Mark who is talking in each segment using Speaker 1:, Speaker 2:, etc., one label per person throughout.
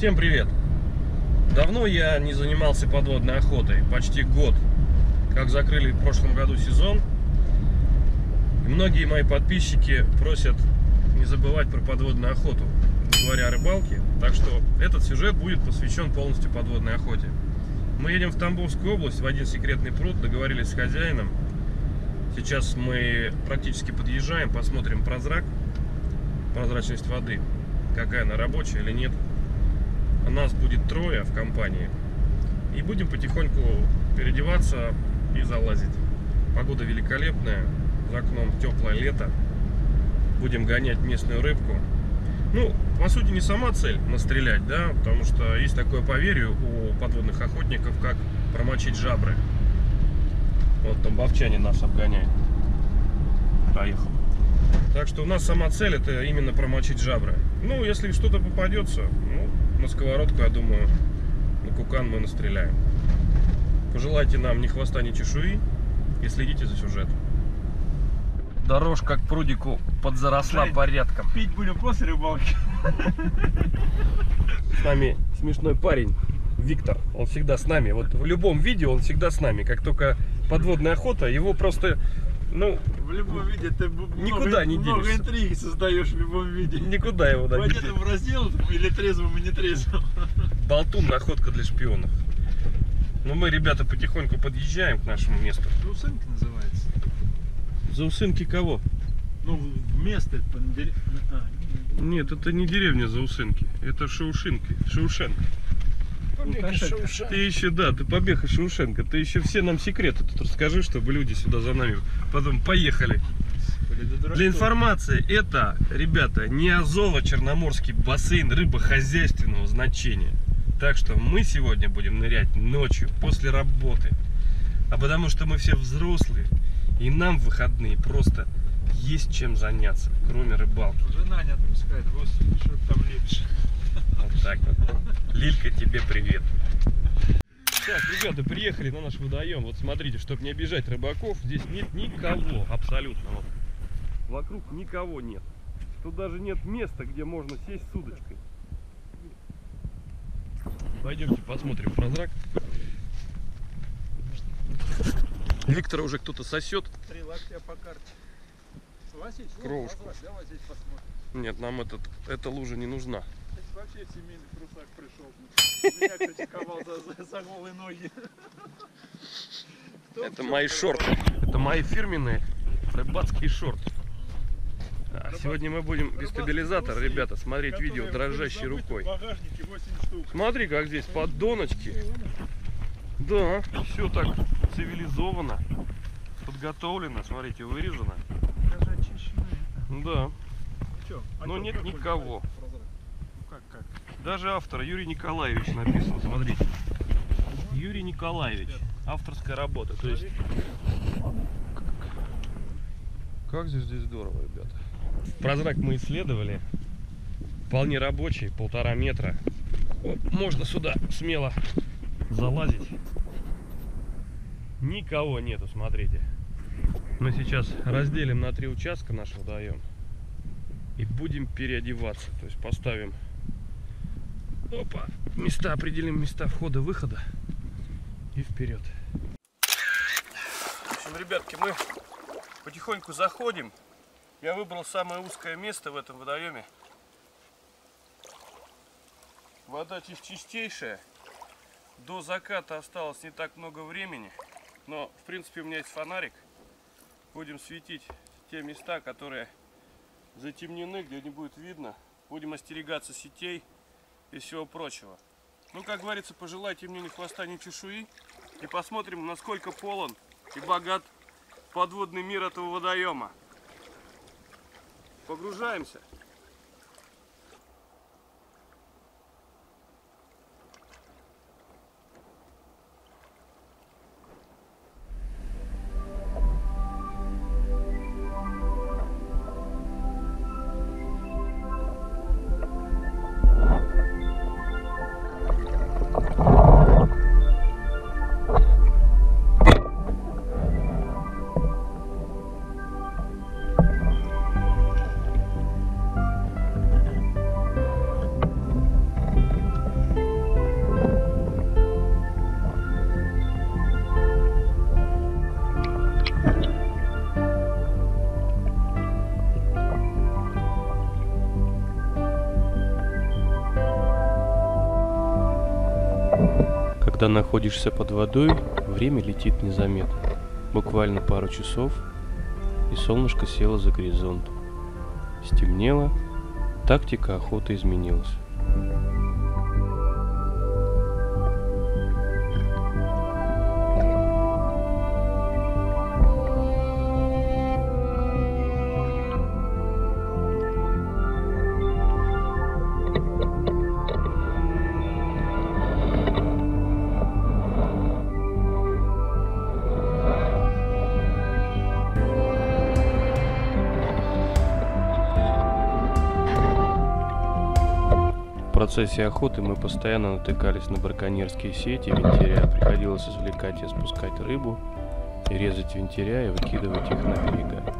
Speaker 1: Всем привет! Давно я не занимался подводной охотой, почти год, как закрыли в прошлом году сезон. И многие мои подписчики просят не забывать про подводную охоту, говоря о рыбалке. Так что этот сюжет будет посвящен полностью подводной охоте. Мы едем в Тамбовскую область, в один секретный пруд, договорились с хозяином. Сейчас мы практически подъезжаем, посмотрим прозрак, прозрачность воды, какая она рабочая или нет. Нас будет трое в компании. И будем потихоньку переодеваться и залазить. Погода великолепная, за окном теплое лето. Будем гонять местную рыбку. Ну, по сути, не сама цель настрелять, да, потому что есть такое поверье у подводных охотников, как промочить жабры. Вот тамбовчанин нас обгоняет. Проехал. Так что у нас сама цель это именно промочить жабры. Ну, если что-то попадется, ну, на сковородку, я думаю, на кукан мы настреляем. Пожелайте нам ни хвоста, ни чешуи и следите за сюжетом. Дорожка к прудику подзаросла
Speaker 2: Жень,
Speaker 1: порядком.
Speaker 2: Пить будем после рыбалки.
Speaker 1: С нами смешной парень Виктор. Он всегда с нами. Вот в любом видео он всегда с нами. Как только подводная охота, его просто, ну,
Speaker 2: В любом виде ты
Speaker 1: Никуда
Speaker 2: много,
Speaker 1: не
Speaker 2: много
Speaker 1: денешься.
Speaker 2: интриги создаешь в любом виде.
Speaker 1: никуда его
Speaker 2: В
Speaker 1: добить.
Speaker 2: одетом раздел или трезвым и нетрезвым.
Speaker 1: Болтун находка для шпионов. Ну мы, ребята, потихоньку подъезжаем к нашему месту.
Speaker 2: Заусынка называется.
Speaker 1: Заусынки кого?
Speaker 2: Ну, место это на дере- а,
Speaker 1: Нет, это не деревня Заусынки. Это Шаушинки. Шаушенко.
Speaker 2: Лукашенко.
Speaker 1: Ты еще, да, ты побег из Шаушенко. Ты еще все нам секреты тут расскажи, чтобы люди сюда за нами потом поехали. Для информации, это, ребята, не Азово-Черноморский бассейн рыбохозяйственного значения. Так что мы сегодня будем нырять ночью, после работы. А потому что мы все взрослые, и нам в выходные просто есть чем заняться, кроме рыбалки.
Speaker 2: Жена не отпускает, господи, что ты там лепишь.
Speaker 1: Вот так вот. Лилька, тебе привет. Так, ребята, приехали на наш водоем. Вот смотрите, чтобы не обижать рыбаков, здесь нет никого абсолютно. Вот. Вокруг никого нет. Тут даже нет места, где можно сесть с удочкой. Пойдемте посмотрим прозрак. Виктора уже кто-то сосет.
Speaker 2: Три локтя по карте. Васич, вот
Speaker 1: Кровушку.
Speaker 2: давай здесь посмотрим.
Speaker 1: Нет, нам этот, эта лужа не нужна.
Speaker 2: Вообще семейный прусак пришел. Меня критиковал за, за, за голые ноги. Кто в
Speaker 1: Это мои шорты. Это мои фирменные рыбацкие шорты. Да, сегодня мы будем без стабилизатора, ребята, смотреть видео дрожащей рукой.
Speaker 2: В багажнике 8 штук.
Speaker 1: Смотри, как здесь поддоночки. Да, все так цивилизованно, подготовлено, смотрите, вырезано.
Speaker 2: Даже.
Speaker 1: Да,
Speaker 2: Чё? А
Speaker 1: Но
Speaker 2: чё,
Speaker 1: нет никого.
Speaker 2: Как, как?
Speaker 1: даже автор Юрий Николаевич написан, смотрите. Юрий Николаевич, авторская работа. То есть, как здесь здесь здорово, ребята. Прозрак мы исследовали. Вполне рабочий, полтора метра. Можно сюда смело залазить. Никого нету, смотрите. Мы сейчас разделим на три участка наш водоем. И будем переодеваться. То есть поставим опа, места, определим места входа-выхода. И вперед. В общем, ребятки, мы потихоньку заходим. Я выбрал самое узкое место в этом водоеме. Вода чис- чистейшая. До заката осталось не так много времени. Но, в принципе, у меня есть фонарик. Будем светить те места, которые затемнены, где не будет видно. Будем остерегаться сетей и всего прочего. Ну, как говорится, пожелайте мне ни хвоста, ни чешуи. И посмотрим, насколько полон и богат подводный мир этого водоема. Погружаемся. Когда находишься под водой, время летит незаметно. Буквально пару часов, и солнышко село за горизонт. Стемнело, тактика охоты изменилась. Процессе охоты мы постоянно натыкались на браконьерские сети, винтиря. Приходилось извлекать и спускать рыбу, и резать винтиря и выкидывать их на берега.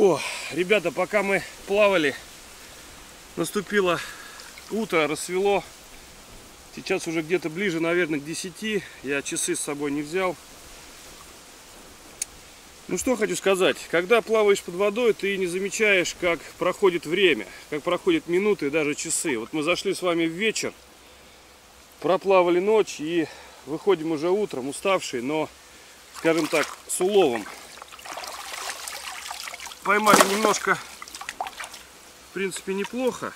Speaker 1: О, ребята, пока мы плавали, наступило утро, рассвело. Сейчас уже где-то ближе, наверное, к 10. Я часы с собой не взял. Ну что хочу сказать, когда плаваешь под водой, ты не замечаешь, как проходит время, как проходят минуты и даже часы. Вот мы зашли с вами в вечер, проплавали ночь и выходим уже утром, уставшие, но, скажем так, с уловом поймали немножко, в принципе, неплохо.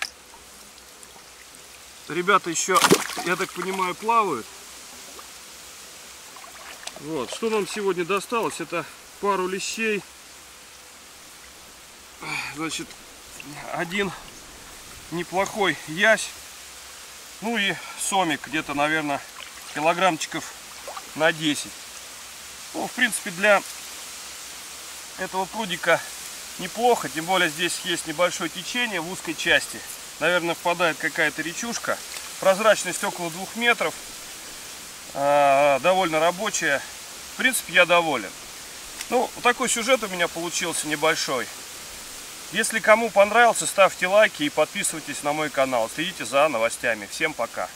Speaker 1: Ребята еще, я так понимаю, плавают. Вот, что нам сегодня досталось? Это пару лещей. Значит, один неплохой ясь. Ну и сомик где-то, наверное, килограммчиков на 10. Ну, в принципе, для этого прудика неплохо, тем более здесь есть небольшое течение в узкой части. Наверное, впадает какая-то речушка. Прозрачность около двух метров. А, довольно рабочая. В принципе, я доволен. Ну, вот такой сюжет у меня получился небольшой. Если кому понравился, ставьте лайки и подписывайтесь на мой канал. Следите за новостями. Всем пока.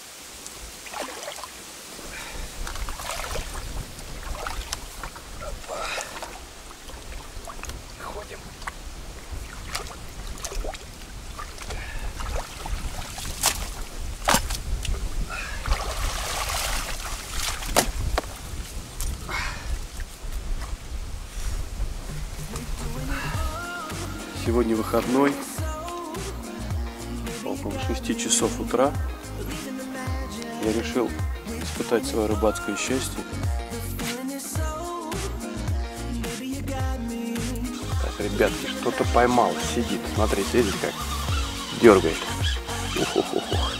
Speaker 1: Сегодня выходной, около 6 часов утра. Я решил испытать свое рыбацкое счастье. Так, ребятки, что-то поймал, сидит. Смотрите, видите как дергает. Ух, ух, ух, ух.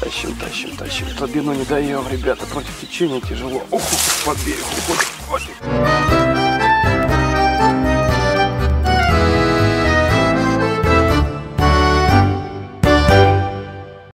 Speaker 1: Тащим, тащим, тащим. Слабину не даем, ребята, против течения тяжело. Ух, ух, под берег уходит.